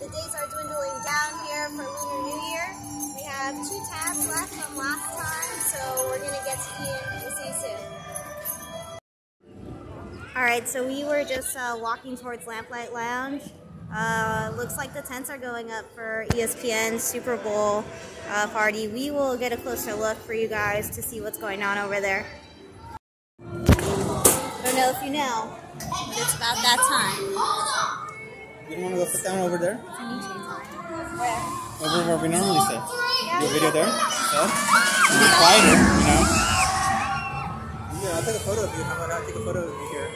the days are dwindling down here for Lunar New Year. We have two tabs left from last time, so we're gonna get to Ian. We'll see you soon. All right, so we were just uh, walking towards Lamplight Lounge. Uh, looks like the tents are going up for ESPN Super Bowl uh, party. We will get a closer look for you guys to see what's going on over there. Don't know if you know, but it's about that time. You want to go sit down over there? It's Nietzsche time. Where? Over where we normally sit. Do a video there? Yeah? Quieter, you know? Yeah, I'll take a photo of you. How about I take a photo of you here?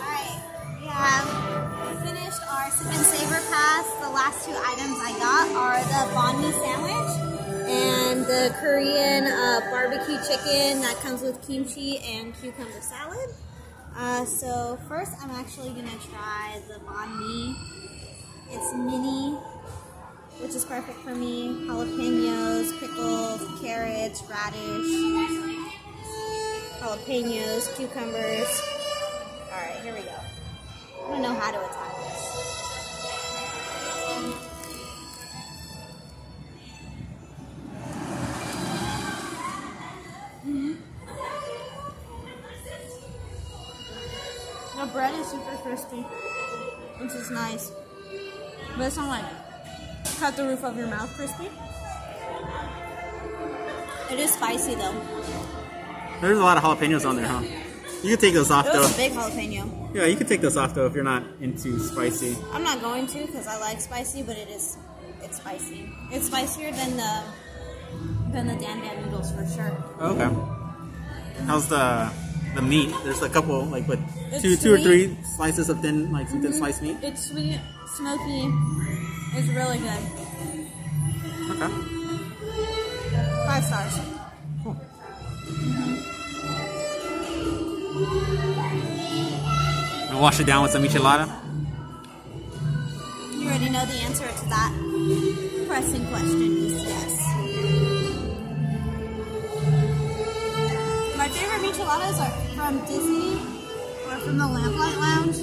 Alright, we have finished our Sip and Savor Pass. The last two items I got are the banh mi sandwich and the Korean uh, barbecue chicken that comes with kimchi and cucumber salad. Uh, so first I'm actually going to try the banh mi. It's mini, which is perfect for me. Jalapenos, pickles, carrots, radish, jalapenos, cucumbers. Alright, here we go. I don't know how to attack bread is super crispy, which is nice. But it's not like cut the roof of your mouth crispy. It is spicy though. There's a lot of jalapenos on there, huh? You can take those off It though. a big jalapeno. Yeah, you can take those off though if you're not into spicy. I'm not going to because I like spicy, but it is it's spicy. It's spicier than the than the Dan Dan noodles for sure. Okay. How's the the meat? There's a couple like what It's two two or three slices of thin like some thin mm-hmm. sliced meat. It's sweet, smoky. It's really good. Okay. Five stars. Cool. Mm-hmm. And wash it down with some michelada. You already know the answer to that pressing question is yes. My favorite micheladas are from Disney or from the Lamplight Lounge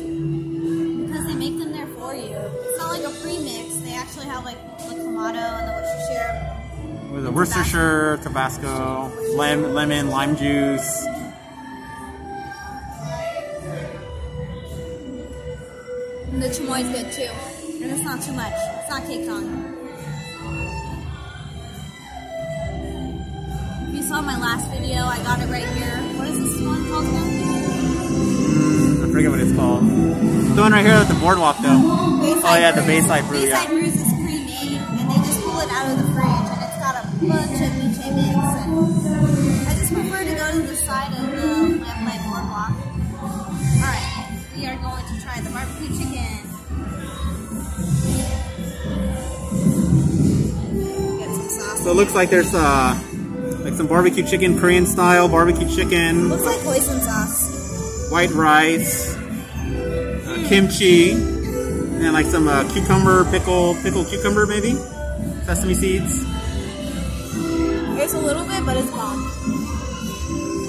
because they make them there for you. It's not like a premix. They actually have like the clamato and the Worcestershire. With the Worcestershire, Tabasco, lem- lemon, lime juice. And the chamoy is good too. And it's not too much. It's not caked on. If you saw my last video, I got it right here. What is this one called again? I forget what it's called. The one right here at the boardwalk though. Oh yeah, the Bayside Brew, Bayside yeah. Brews is pre-made, and they just pull it out of the fridge, and it's got a bunch of mix. And I just prefer to go to the side of the Lamplight Boardwalk. Alright, we are going to try the barbecue chicken. Get some sauce. So it looks like there's uh like some barbecue chicken, Korean style barbecue chicken, Looks like hoisin sauce. White rice, uh, kimchi, and like some uh, cucumber, pickle, pickled cucumber maybe, sesame seeds. It's a little bit, but it's bomb.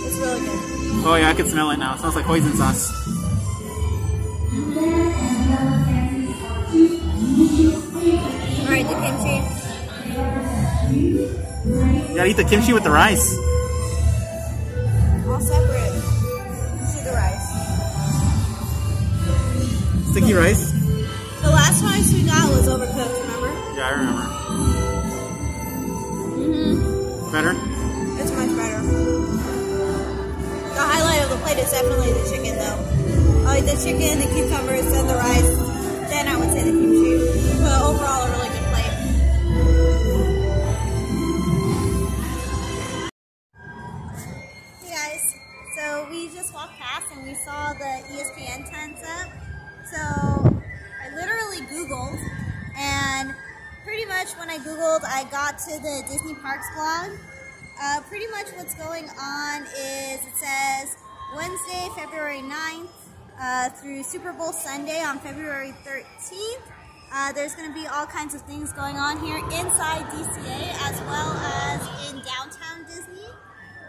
It's really good. Oh yeah, I can smell it now. It smells like hoisin sauce. Alright, the kimchi. You gotta eat the kimchi with the rice. Sticky rice. The last rice we got was overcooked, remember? Yeah, I remember. Mm-hmm. Better. It's much better. The highlight of the plate is definitely the chicken, though. I like the chicken, the cucumbers, and the rice. I got to the Disney Parks blog. Uh, pretty much what's going on is it says Wednesday, February 9th uh, through Super Bowl Sunday on February 13th. Uh, there's going to be all kinds of things going on here inside DCA as well as in downtown Disney.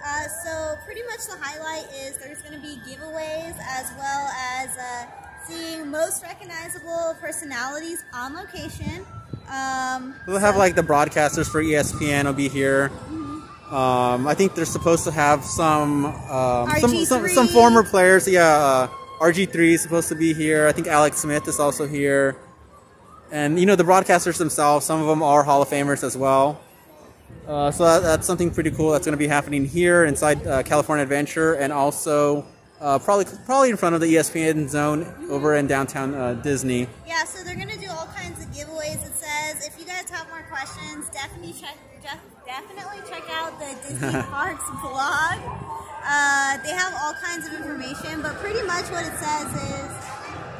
Uh, so pretty much the highlight is there's going to be giveaways as well as uh, seeing most recognizable personalities on location. Um, We'll have like the broadcasters for ESPN will be here. Um, I think they're supposed to have some um, some, some some former players. Yeah, uh, RG3 is supposed to be here. I think Alex Smith is also here. And you know the broadcasters themselves. Some of them are Hall of Famers as well. Uh, so that, that's something pretty cool that's going to be happening here inside uh, California Adventure, and also uh, probably probably in front of the ESPN zone over in downtown uh, Disney. Yeah, if you guys have more questions, definitely check definitely check out the Disney Parks blog. Uh, they have all kinds of information, but pretty much what it says is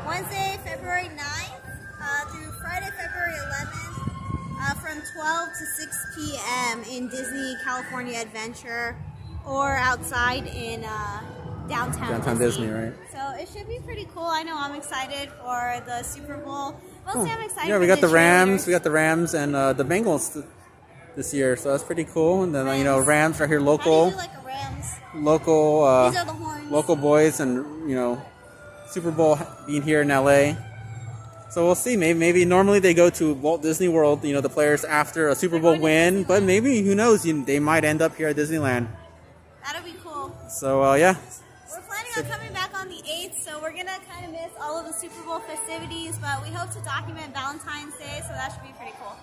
Wednesday, February 9th uh, through Friday, February 11th, uh, from 12 to 6 p.m. in Disney California Adventure or outside in uh, downtown, Downtown Disney, right? So it should be pretty cool. I know I'm excited for the Super Bowl. Mostly I'm excited. Yeah, we got the Rams, we got the Rams and uh, the Bengals th- this year, so that's pretty cool. And then uh, you know, Rams. Rams right here, How do you local, like Rams? local, uh, These are the horns. local boys, and you know, Super Bowl being here in LA. So we'll see. Maybe, maybe normally they go to Walt Disney World. You know, the players after a Super Bowl win, but maybe who knows? You, they might end up here at Disneyland. That'll be cool. So uh, yeah, We're planning on coming back on the 8th, so we're gonna kind of miss all of the Super Bowl festivities, but we hope to document Valentine's Day, so that should be pretty cool.